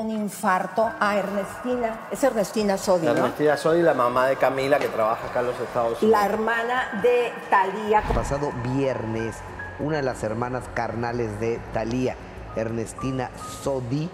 un infarto a Ernestina, es Ernestina Sodi, ¿no? Ernestina Sodi, la mamá de Camila que trabaja acá en los Estados Unidos. La hermana de Talía. Pasado viernes, una de las hermanas carnales de Talía, Ernestina Sodi,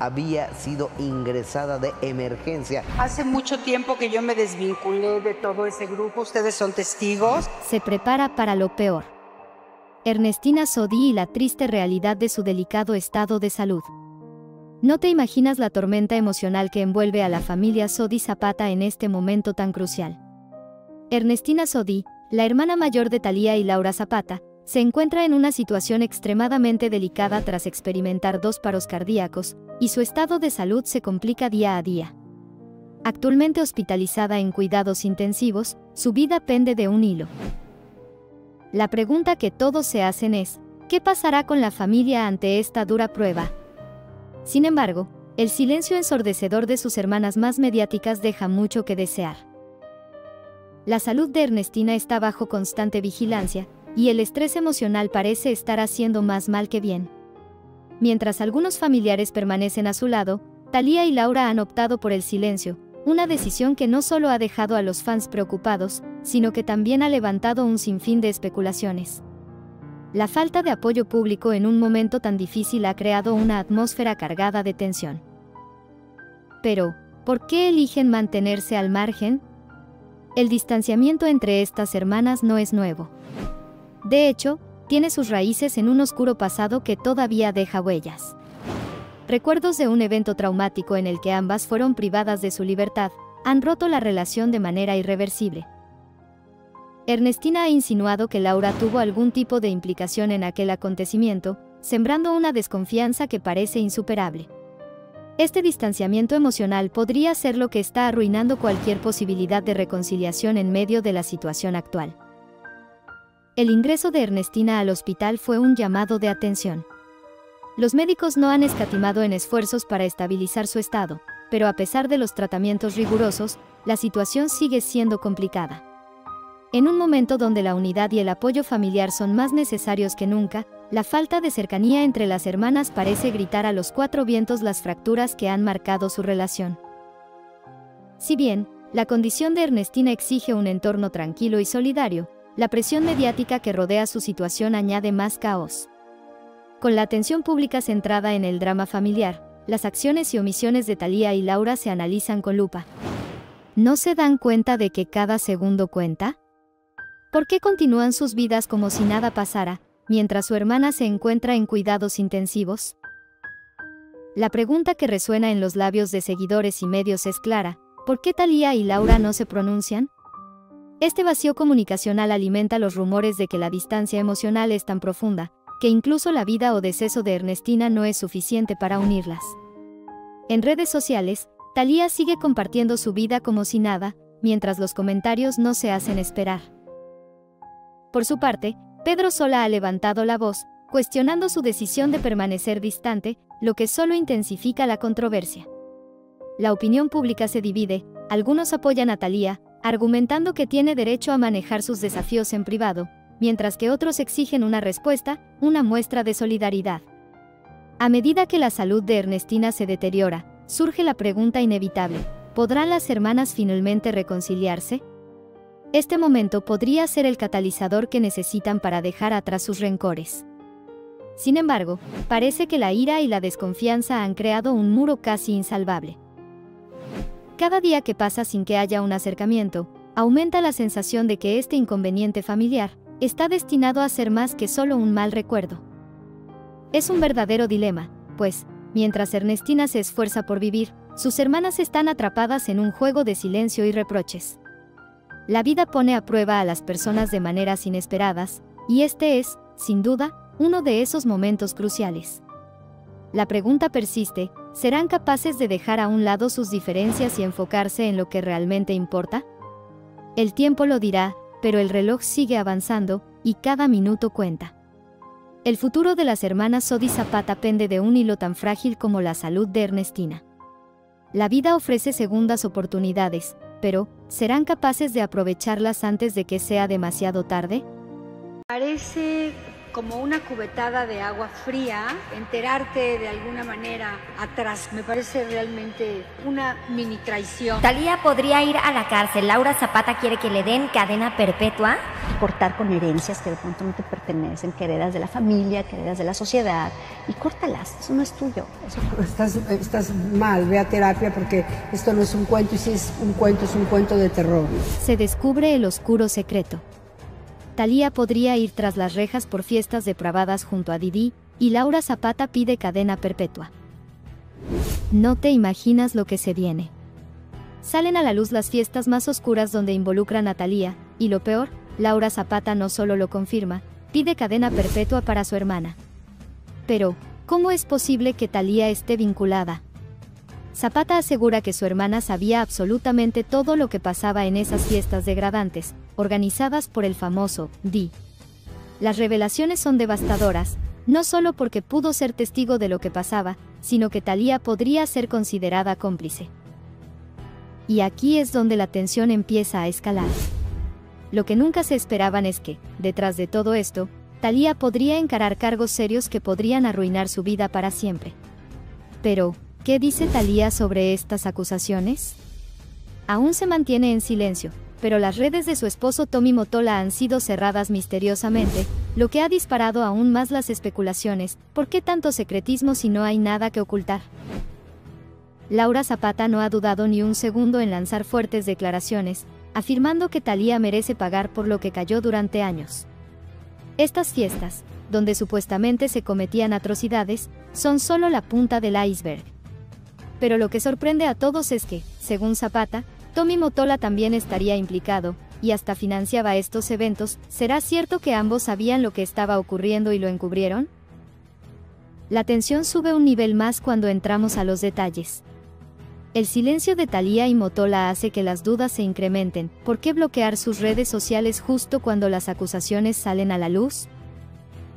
había sido ingresada de emergencia. Hace mucho tiempo que yo me desvinculé de todo ese grupo, ustedes son testigos. Se prepara para lo peor. Ernestina Sodi y la triste realidad de su delicado estado de salud. No te imaginas la tormenta emocional que envuelve a la familia Sodi Zapata en este momento tan crucial. Ernestina Sodi, la hermana mayor de Talía y Laura Zapata, se encuentra en una situación extremadamente delicada tras experimentar dos paros cardíacos, y su estado de salud se complica día a día. Actualmente hospitalizada en cuidados intensivos, su vida pende de un hilo. La pregunta que todos se hacen es, ¿qué pasará con la familia ante esta dura prueba? Sin embargo, el silencio ensordecedor de sus hermanas más mediáticas deja mucho que desear. La salud de Ernestina está bajo constante vigilancia, y el estrés emocional parece estar haciendo más mal que bien. Mientras algunos familiares permanecen a su lado, Talía y Laura han optado por el silencio, una decisión que no solo ha dejado a los fans preocupados, sino que también ha levantado un sinfín de especulaciones. La falta de apoyo público en un momento tan difícil ha creado una atmósfera cargada de tensión. Pero, ¿por qué eligen mantenerse al margen? El distanciamiento entre estas hermanas no es nuevo. De hecho, tiene sus raíces en un oscuro pasado que todavía deja huellas. Recuerdos de un evento traumático en el que ambas fueron privadas de su libertad, han roto la relación de manera irreversible. Ernestina ha insinuado que Laura tuvo algún tipo de implicación en aquel acontecimiento, sembrando una desconfianza que parece insuperable. Este distanciamiento emocional podría ser lo que está arruinando cualquier posibilidad de reconciliación en medio de la situación actual. El ingreso de Ernestina al hospital fue un llamado de atención. Los médicos no han escatimado en esfuerzos para estabilizar su estado, pero a pesar de los tratamientos rigurosos, la situación sigue siendo complicada. En un momento donde la unidad y el apoyo familiar son más necesarios que nunca, la falta de cercanía entre las hermanas parece gritar a los cuatro vientos las fracturas que han marcado su relación. Si bien, la condición de Ernestina exige un entorno tranquilo y solidario, la presión mediática que rodea su situación añade más caos. Con la atención pública centrada en el drama familiar, las acciones y omisiones de Talía y Laura se analizan con lupa. ¿No se dan cuenta de que cada segundo cuenta? ¿Por qué continúan sus vidas como si nada pasara, mientras su hermana se encuentra en cuidados intensivos? La pregunta que resuena en los labios de seguidores y medios es clara, ¿por qué Talía y Laura no se pronuncian? Este vacío comunicacional alimenta los rumores de que la distancia emocional es tan profunda, que incluso la vida o deceso de Ernestina no es suficiente para unirlas. En redes sociales, Talía sigue compartiendo su vida como si nada, mientras los comentarios no se hacen esperar. Por su parte, Pedro Sola ha levantado la voz, cuestionando su decisión de permanecer distante, lo que solo intensifica la controversia. La opinión pública se divide, algunos apoyan a Talía, argumentando que tiene derecho a manejar sus desafíos en privado, mientras que otros exigen una respuesta, una muestra de solidaridad. A medida que la salud de Ernestina se deteriora, surge la pregunta inevitable, ¿podrán las hermanas finalmente reconciliarse? Este momento podría ser el catalizador que necesitan para dejar atrás sus rencores. Sin embargo, parece que la ira y la desconfianza han creado un muro casi insalvable. Cada día que pasa sin que haya un acercamiento, aumenta la sensación de que este inconveniente familiar está destinado a ser más que solo un mal recuerdo. Es un verdadero dilema, pues, mientras Ernestina se esfuerza por vivir, sus hermanas están atrapadas en un juego de silencio y reproches. La vida pone a prueba a las personas de maneras inesperadas, y este es, sin duda, uno de esos momentos cruciales. La pregunta persiste, ¿serán capaces de dejar a un lado sus diferencias y enfocarse en lo que realmente importa? El tiempo lo dirá, pero el reloj sigue avanzando, y cada minuto cuenta. El futuro de las hermanas Sodi Zapata pende de un hilo tan frágil como la salud de Ernestina. La vida ofrece segundas oportunidades, pero, ¿serán capaces de aprovecharlas antes de que sea demasiado tarde? Parece como una cubetada de agua fría, enterarte de alguna manera atrás. Me parece realmente una mini traición. Talía podría ir a la cárcel. Laura Zapata quiere que le den cadena perpetua. Cortar con herencias que de pronto no te pertenecen, que heredas de la familia, que heredas de la sociedad, y córtalas, eso no es tuyo. Estás, estás mal, ve a terapia porque esto no es un cuento y si es un cuento es un cuento de terror. Se descubre el oscuro secreto. Talía podría ir tras las rejas por fiestas depravadas junto a Didi, y Laura Zapata pide cadena perpetua. No te imaginas lo que se viene. Salen a la luz las fiestas más oscuras donde involucran a Talía, y lo peor, Laura Zapata no solo lo confirma, pide cadena perpetua para su hermana. Pero, ¿cómo es posible que Talía esté vinculada? Zapata asegura que su hermana sabía absolutamente todo lo que pasaba en esas fiestas degradantes, organizadas por el famoso Di. Las revelaciones son devastadoras, no solo porque pudo ser testigo de lo que pasaba, sino que Talía podría ser considerada cómplice. Y aquí es donde la tensión empieza a escalar. Lo que nunca se esperaban es que, detrás de todo esto, Talía podría encarar cargos serios que podrían arruinar su vida para siempre. Pero, ¿qué dice Talía sobre estas acusaciones? Aún se mantiene en silencio, pero las redes de su esposo Tommy Motola han sido cerradas misteriosamente, lo que ha disparado aún más las especulaciones, ¿por qué tanto secretismo si no hay nada que ocultar? Laura Zapata no ha dudado ni un segundo en lanzar fuertes declaraciones, afirmando que Talía merece pagar por lo que cayó durante años. Estas fiestas, donde supuestamente se cometían atrocidades, son solo la punta del iceberg. Pero lo que sorprende a todos es que, según Zapata, Tommy Motola también estaría implicado, y hasta financiaba estos eventos, ¿será cierto que ambos sabían lo que estaba ocurriendo y lo encubrieron? La tensión sube un nivel más cuando entramos a los detalles. El silencio de Thalía y Motola hace que las dudas se incrementen. ¿Por qué bloquear sus redes sociales justo cuando las acusaciones salen a la luz?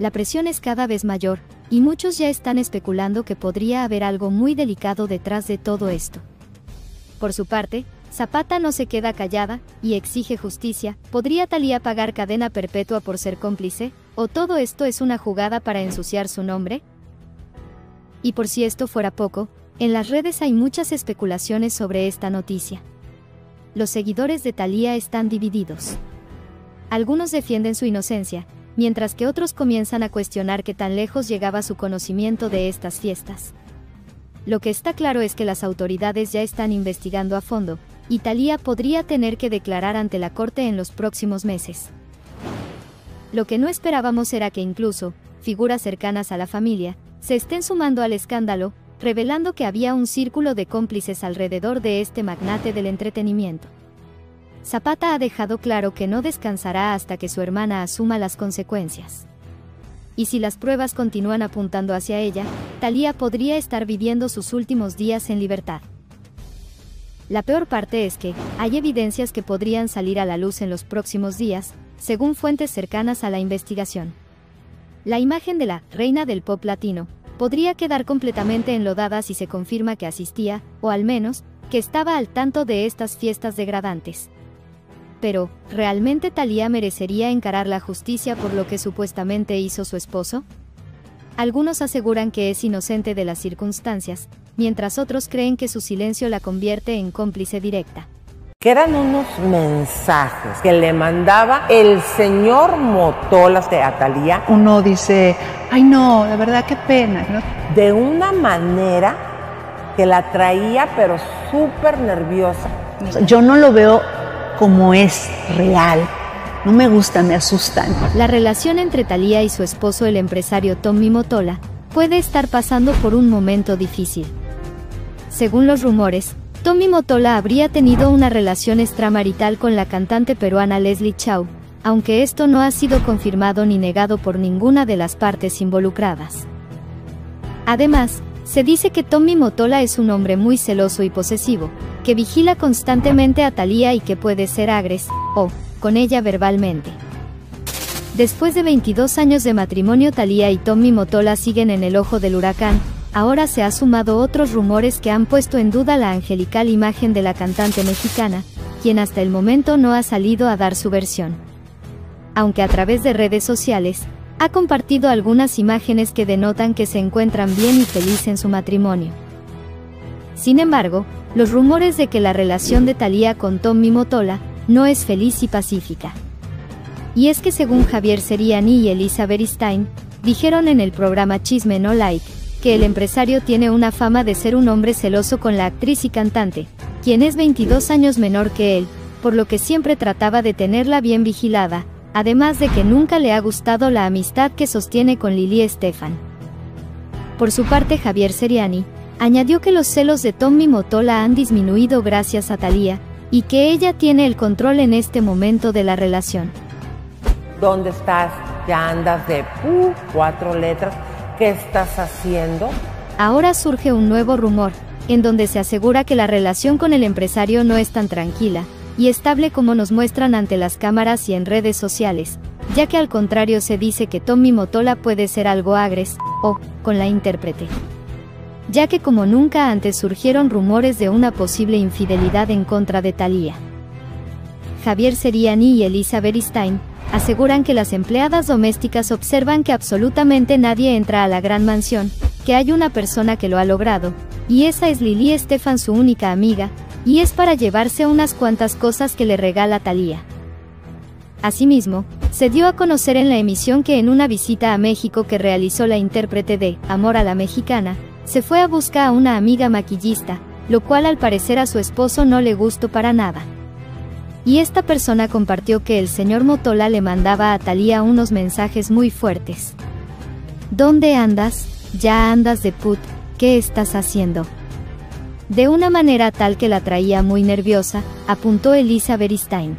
La presión es cada vez mayor, y muchos ya están especulando que podría haber algo muy delicado detrás de todo esto. Por su parte, Zapata no se queda callada y exige justicia. ¿Podría Talía pagar cadena perpetua por ser cómplice? ¿O todo esto es una jugada para ensuciar su nombre? Y por si esto fuera poco, en las redes hay muchas especulaciones sobre esta noticia. Los seguidores de Talía están divididos. Algunos defienden su inocencia, mientras que otros comienzan a cuestionar qué tan lejos llegaba su conocimiento de estas fiestas. Lo que está claro es que las autoridades ya están investigando a fondo, y Talía podría tener que declarar ante la corte en los próximos meses. Lo que no esperábamos era que incluso, figuras cercanas a la familia, se estén sumando al escándalo, revelando que había un círculo de cómplices alrededor de este magnate del entretenimiento. Zapata ha dejado claro que no descansará hasta que su hermana asuma las consecuencias. Y si las pruebas continúan apuntando hacia ella, Talía podría estar viviendo sus últimos días en libertad. La peor parte es que, hay evidencias que podrían salir a la luz en los próximos días, según fuentes cercanas a la investigación. La imagen de la reina del pop latino podría quedar completamente enlodada si se confirma que asistía, o al menos, que estaba al tanto de estas fiestas degradantes. Pero, ¿realmente Talía merecería encarar la justicia por lo que supuestamente hizo su esposo? Algunos aseguran que es inocente de las circunstancias, mientras otros creen que su silencio la convierte en cómplice directa. Que eran unos mensajes que le mandaba el señor Motolas de Atalía. Uno dice, ay no, de verdad qué pena. De una manera que la traía pero súper nerviosa. Yo no lo veo como es real. No me gusta, me asustan. La relación entre Talía y su esposo, el empresario Tommy Motola, puede estar pasando por un momento difícil. Según los rumores, Tommy Motola habría tenido una relación extramarital con la cantante peruana Leslie Chow, aunque esto no ha sido confirmado ni negado por ninguna de las partes involucradas. Además, se dice que Tommy Motola es un hombre muy celoso y posesivo, que vigila constantemente a Talía y que puede ser agres, o, con ella verbalmente. Después de 22 años de matrimonio, Talía y Tommy Motola siguen en el ojo del huracán. Ahora se ha sumado otros rumores que han puesto en duda la angelical imagen de la cantante mexicana, quien hasta el momento no ha salido a dar su versión. Aunque a través de redes sociales, ha compartido algunas imágenes que denotan que se encuentran bien y feliz en su matrimonio. Sin embargo, los rumores de que la relación de Thalía con Tommy Motola no es feliz y pacífica. Y es que según Javier Seriani y Elizabeth Stein, dijeron en el programa Chisme No Like, que el empresario tiene una fama de ser un hombre celoso con la actriz y cantante, quien es 22 años menor que él, por lo que siempre trataba de tenerla bien vigilada, además de que nunca le ha gustado la amistad que sostiene con Lili Estefan. Por su parte Javier Seriani, añadió que los celos de Tommy Motola han disminuido gracias a Thalía, y que ella tiene el control en este momento de la relación. ¿Dónde estás? Ya andas de uh, cuatro letras. ¿Qué estás haciendo? Ahora surge un nuevo rumor, en donde se asegura que la relación con el empresario no es tan tranquila y estable como nos muestran ante las cámaras y en redes sociales, ya que al contrario se dice que Tommy Motola puede ser algo agres, o, con la intérprete. Ya que como nunca antes surgieron rumores de una posible infidelidad en contra de Thalía. Javier Seriani y Elizabeth Stein aseguran que las empleadas domésticas observan que absolutamente nadie entra a la gran mansión, que hay una persona que lo ha logrado, y esa es Lili Estefan su única amiga, y es para llevarse unas cuantas cosas que le regala Thalía. Asimismo, se dio a conocer en la emisión que en una visita a México que realizó la intérprete de Amor a la Mexicana, se fue a buscar a una amiga maquillista, lo cual al parecer a su esposo no le gustó para nada. Y esta persona compartió que el señor Motola le mandaba a Thalía unos mensajes muy fuertes. ¿Dónde andas? Ya andas de put, ¿qué estás haciendo? De una manera tal que la traía muy nerviosa, apuntó Elizabeth Stein.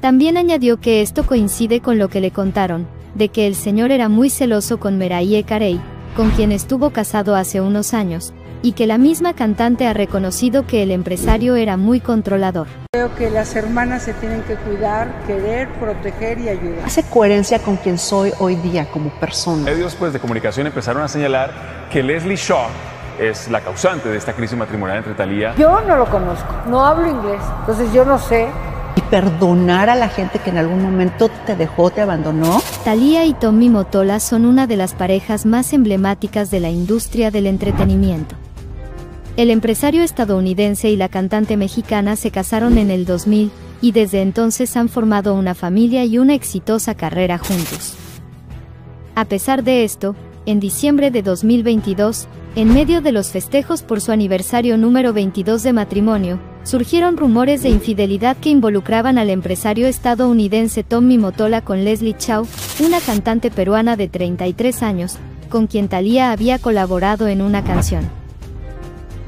También añadió que esto coincide con lo que le contaron, de que el señor era muy celoso con Meraye Carey, con quien estuvo casado hace unos años, y que la misma cantante ha reconocido que el empresario era muy controlador. Creo que las hermanas se tienen que cuidar, querer, proteger y ayudar. Hace coherencia con quien soy hoy día como persona. Medios pues, de comunicación empezaron a señalar que Leslie Shaw es la causante de esta crisis matrimonial entre Talía. Yo no lo conozco, no hablo inglés, entonces yo no sé. Y perdonar a la gente que en algún momento te dejó, te abandonó. Talía y Tommy Motola son una de las parejas más emblemáticas de la industria del entretenimiento. El empresario estadounidense y la cantante mexicana se casaron en el 2000 y desde entonces han formado una familia y una exitosa carrera juntos. A pesar de esto, en diciembre de 2022, en medio de los festejos por su aniversario número 22 de matrimonio, surgieron rumores de infidelidad que involucraban al empresario estadounidense Tommy Motola con Leslie Chow, una cantante peruana de 33 años, con quien Thalía había colaborado en una canción.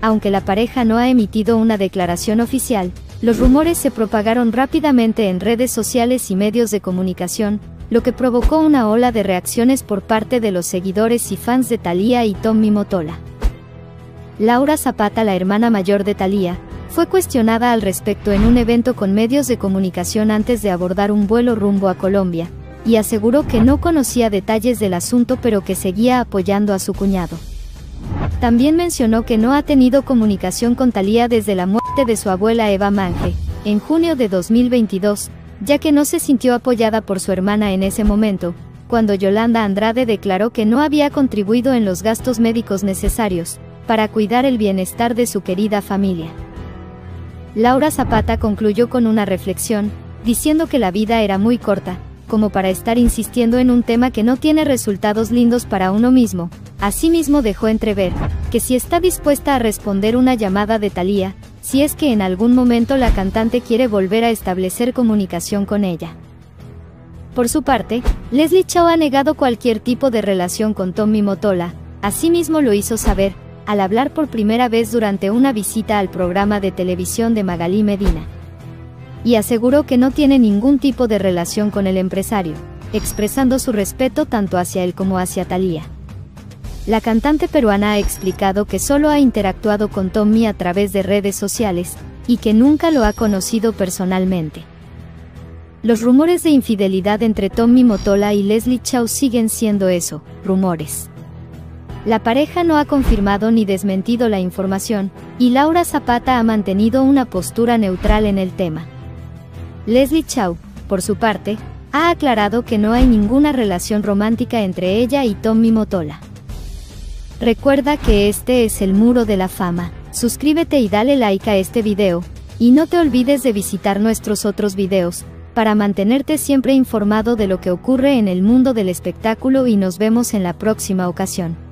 Aunque la pareja no ha emitido una declaración oficial, los rumores se propagaron rápidamente en redes sociales y medios de comunicación, lo que provocó una ola de reacciones por parte de los seguidores y fans de Thalía y Tommy Motola. Laura Zapata, la hermana mayor de Thalía, fue cuestionada al respecto en un evento con medios de comunicación antes de abordar un vuelo rumbo a Colombia, y aseguró que no conocía detalles del asunto pero que seguía apoyando a su cuñado. También mencionó que no ha tenido comunicación con Thalía desde la muerte de su abuela Eva Mange, en junio de 2022, ya que no se sintió apoyada por su hermana en ese momento, cuando Yolanda Andrade declaró que no había contribuido en los gastos médicos necesarios, para cuidar el bienestar de su querida familia. Laura Zapata concluyó con una reflexión, diciendo que la vida era muy corta, como para estar insistiendo en un tema que no tiene resultados lindos para uno mismo. Asimismo dejó entrever, que si está dispuesta a responder una llamada de Thalía, si es que en algún momento la cantante quiere volver a establecer comunicación con ella. Por su parte, Leslie Chow ha negado cualquier tipo de relación con Tommy Motola, asimismo lo hizo saber, al hablar por primera vez durante una visita al programa de televisión de Magalí Medina. Y aseguró que no tiene ningún tipo de relación con el empresario, expresando su respeto tanto hacia él como hacia Thalía. La cantante peruana ha explicado que solo ha interactuado con Tommy a través de redes sociales, y que nunca lo ha conocido personalmente. Los rumores de infidelidad entre Tommy Motola y Leslie Chow siguen siendo eso, rumores. La pareja no ha confirmado ni desmentido la información, y Laura Zapata ha mantenido una postura neutral en el tema. Leslie Chow, por su parte, ha aclarado que no hay ninguna relación romántica entre ella y Tommy Motola. Recuerda que este es el muro de la fama. Suscríbete y dale like a este video, y no te olvides de visitar nuestros otros videos, para mantenerte siempre informado de lo que ocurre en el mundo del espectáculo y nos vemos en la próxima ocasión.